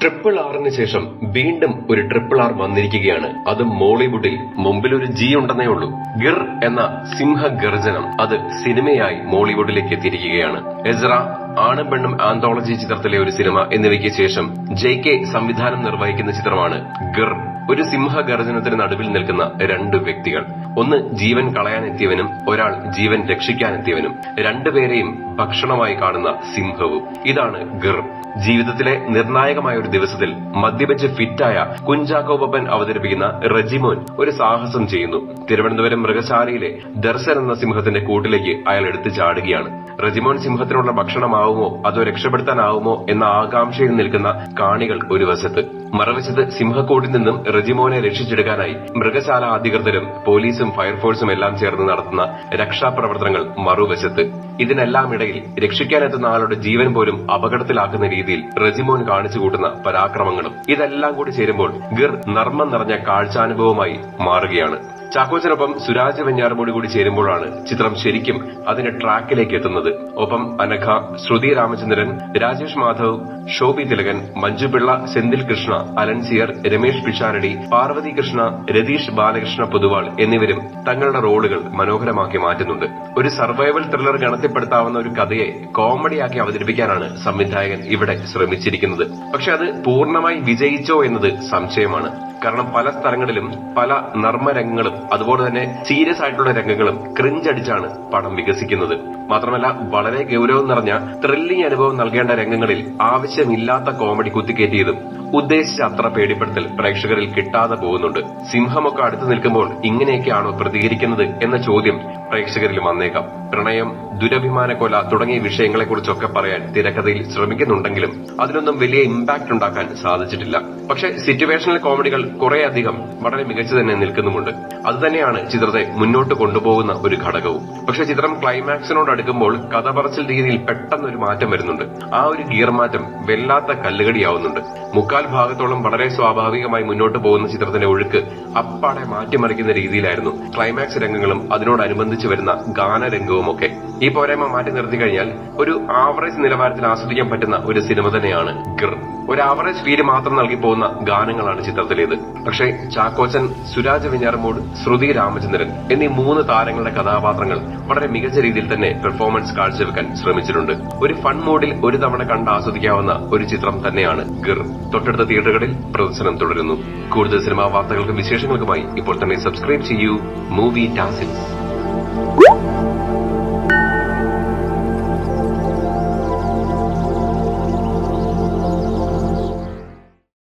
Triple ആറിന് ശേഷം വീണ്ടും ഒരു ട്രിപ്പിൾ ആർ വന്നിരിക്കുകയാണ്. അത് മോളിവുഡിൽ മുമ്പിൽ ഒരു ജി ഉണ്ടെന്നേ ഉള്ളൂ. ഗിർ എന്ന സിംഹ ഗർജനം അത് സിനിമയായി മോളിവുഡിലേക്ക് എത്തിയിരിക്കുകയാണ്. എസ്ര ആണും പെണ്ണും ആന്തോളജി ചിത്രത്തിലെ ഒരു സിനിമ എന്നിവയ്ക്ക് ശേഷം ജെ കെ സംവിധാനം നിർവഹിക്കുന്ന ചിത്രമാണ് ഗിർ. ഒരു സിംഹഗർജനത്തിന് നടുവിൽ നിൽക്കുന്ന രണ്ട് വ്യക്തികൾ. ഒന്ന് ജീവൻ കളയാനെത്തിയവനും ഒരാൾ ജീവൻ രക്ഷിക്കാനെത്തിയവനും. രണ്ടുപേരെയും ഭക്ഷണമായി കാണുന്ന സിംഹവും. ഇതാണ് ഗിർ. ജീവിതത്തിലെ നിർണായകമായ ഒരു ദിവസത്തിൽ മദ്യപിച്ച് ഫിറ്റായ കുഞ്ചാക്കോ ബപ്പൻ അവതരിപ്പിക്കുന്ന റെജിമോൻ ഒരു സാഹസം ചെയ്യുന്നു. തിരുവനന്തപുരം മൃഗശാലയിലെ ദർശൻ എന്ന സിംഹത്തിന്റെ കൂട്ടിലേക്ക് അയാൾ എടുത്തു ചാടുകയാണ്. റെജിമോൻ സിംഹത്തിനുള്ള ഭക്ഷണമാവുമോ? അതോ രക്ഷപ്പെടുത്താനാവുമോ? എന്ന ആകാംക്ഷയിൽ നിൽക്കുന്ന കാണികൾ ഒരു വശത്ത്. മറുവശത്ത് സിംഹക്കോടിൽ നിന്നും റെജിമോനെ രക്ഷിച്ചെടുക്കാനായി മൃഗശാല അധികൃതരും പോലീസും ഫയർഫോഴ്സും എല്ലാം ചേർന്ന് നടത്തുന്ന രക്ഷാപ്രവർത്തനങ്ങൾ മറുവശത്ത്. ഇതിനെല്ലാം ഇടയിൽ രക്ഷിക്കാനെത്തുന്ന ആളുടെ ജീവൻ പോലും അപകടത്തിലാക്കുന്ന രീതിയിൽ റെജിമോൻ കാണിച്ചു കൂട്ടുന്ന പരാക്രമങ്ങളും ഇതെല്ലാം കൂടി ചേരുമ്പോൾ ഗിർ നർമ്മം നിറഞ്ഞ കാഴ്ചാനുഭവമായി മാറുകയാണ്. ചാക്കോച്ചനൊപ്പം സുരാജ് വെഞ്ഞാറുമോട് കൂടി ചേരുമ്പോഴാണ് ചിത്രം ശരിക്കും അതിന്റെ ട്രാക്കിലേക്ക് എത്തുന്നത്. ഒപ്പം അനഘ ശ്രുതി രാമചന്ദ്രൻ രാജേഷ് മാധവ് ഷോബി തിലകൻ മഞ്ജു പിള്ള സെന്തിൽ കൃഷ്ണ അലൻസിയർ രമേഷ് പിഷാരടി പാർവതി കൃഷ്ണ രതീഷ് ബാലകൃഷ്ണ പൊതുവാൾ എന്നിവരും തങ്ങളുടെ റോളുകൾ മനോഹരമാക്കി മാറ്റുന്നുണ്ട്. ഒരു സർവൈവൽ ത്രില്ലർ ഗണത്തിൽപ്പെടുത്താവുന്ന ഒരു കഥയെ കോമഡിയാക്കി അവതരിപ്പിക്കാനാണ് സംവിധായകൻ ഇവിടെ ശ്രമിച്ചിരിക്കുന്നത്. പക്ഷെ അത് പൂർണമായി വിജയിച്ചോ എന്നത് സംശയമാണ്. കാരണം പല സ്ഥലങ്ങളിലും പല നർമ്മരംഗങ്ങളും അതുപോലെ തന്നെ സീരിയസ് ആയിട്ടുള്ള രംഗങ്ങളും ക്രിഞ്ചടിച്ചാണ് പടം വികസിക്കുന്നത്. മാത്രമല്ല വളരെ ഗൗരവം നിറഞ്ഞ ത്രില്ലിംഗ് അനുഭവം നൽകേണ്ട രംഗങ്ങളിൽ ആവശ്യമില്ലാത്ത കോമഡി കുത്തിക്കേറ്റിയതും ഉദ്ദേശിച്ച അത്ര പേടിപ്പെടുത്തൽ പ്രേക്ഷകരിൽ കിട്ടാതെ പോകുന്നുണ്ട്. സിംഹമൊക്കെ അടുത്ത് നിൽക്കുമ്പോൾ ഇങ്ങനെയൊക്കെയാണോ പ്രതികരിക്കുന്നത് എന്ന ചോദ്യം പ്രേക്ഷകരിൽ വന്നേക്കാം. പ്രണയം ദുരഭിമാനക്കൊല തുടങ്ങിയ വിഷയങ്ങളെക്കുറിച്ചൊക്കെ പറയാൻ തിരക്കഥയിൽ ശ്രമിക്കുന്നുണ്ടെങ്കിലും അതിനൊന്നും വലിയ ഇമ്പാക്ട് ഉണ്ടാക്കാൻ സാധിച്ചിട്ടില്ല. പക്ഷെ സിറ്റുവേഷണൽ കോമഡികൾ കുറേയധികം വളരെ മികച്ചു തന്നെ നിൽക്കുന്നുമുണ്ട്. അതുതന്നെയാണ് ചിത്രത്തെ മുന്നോട്ട് കൊണ്ടുപോകുന്ന ഒരു ഘടകവും. പക്ഷെ ചിത്രം ക്ലൈമാക്സിനോട് അടുക്കുമ്പോൾ കഥ പറച്ചിൽ രീതിയിൽ പെട്ടെന്ന് ഒരു മാറ്റം വരുന്നുണ്ട്. ആ ഒരു ഗിയർ മാറ്റം വെല്ലാത്ത കല്ലുകടിയാവുന്നുണ്ട്. മുക്കാൽ ഭാഗത്തോളം വളരെ സ്വാഭാവികമായി മുന്നോട്ട് പോകുന്ന ചിത്രത്തിന്റെ ഒഴുക്ക് അപ്പാടെ മാറ്റിമറിക്കുന്ന രീതിയിലായിരുന്നു ക്ലൈമാക്സ് രംഗങ്ങളും അതിനോടനുബന്ധിച്ച് വരുന്ന ഗാനരംഗവുമൊക്കെ ഈ പോരായ്മ മാറ്റി നിർത്തി കഴിഞ്ഞാൽ ഒരു ആവറേജ് നിലവാരത്തിൽ ആസ്വദിക്കാൻ പറ്റുന്ന ഒരു സിനിമ തന്നെയാണ് ഗിർ. ഒരു ആവറേജ് ഫീൽ മാത്രം നൽകി പോകുന്ന ഗാനങ്ങളാണ് ചിത്രത്തിലേത്. പക്ഷേ ചാക്കോച്ചൻ സുരാജ് വെഞ്ഞാറമൂട് ശ്രുതി രാമചന്ദ്രൻ എന്നീ മൂന്ന് താരങ്ങളുടെ കഥാപാത്രങ്ങൾ വളരെ മികച്ച രീതിയിൽ തന്നെ പെർഫോമൻസ് കാഴ്ചവെക്കാൻ ശ്രമിച്ചിട്ടുണ്ട്. ഒരു ഫൺ മോഡിൽ ഒരു തവണ കണ്ട് ആസ്വദിക്കാവുന്ന ഒരു ചിത്രം തന്നെയാണ് ഗിർ. തൊട്ടടുത്ത തിയേറ്ററുകളിൽ പ്രദർശനം തുടരുന്നു. കൂടുതൽ സിനിമാ വാർത്തകൾക്കും വിശേഷങ്ങൾക്കുമായി ഇപ്പോൾ തന്നെ സബ്സ്ക്രൈബ് ചെയ്യൂ മൂവി ടാസിൽസ് Woo!